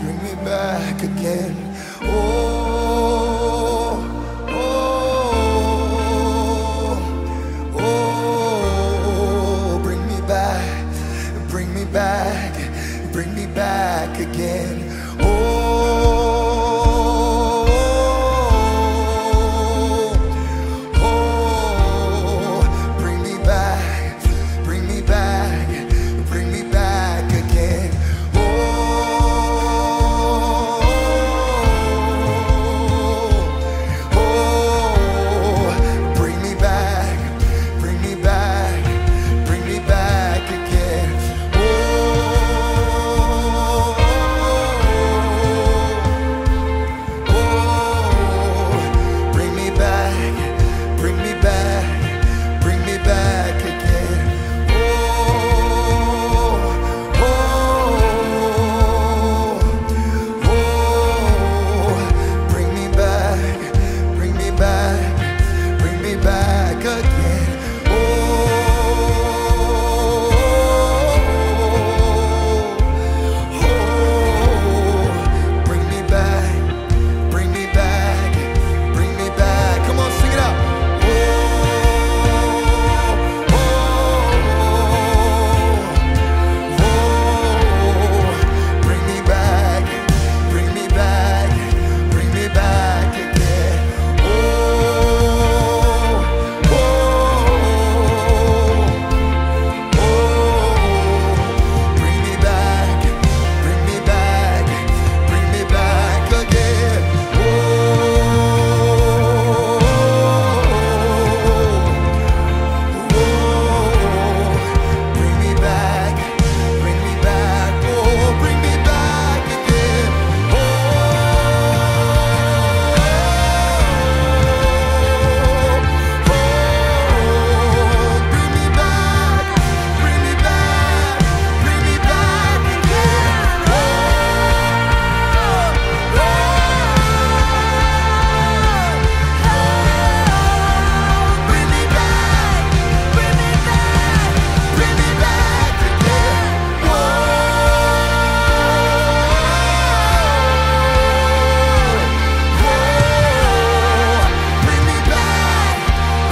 bring me back again.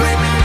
make me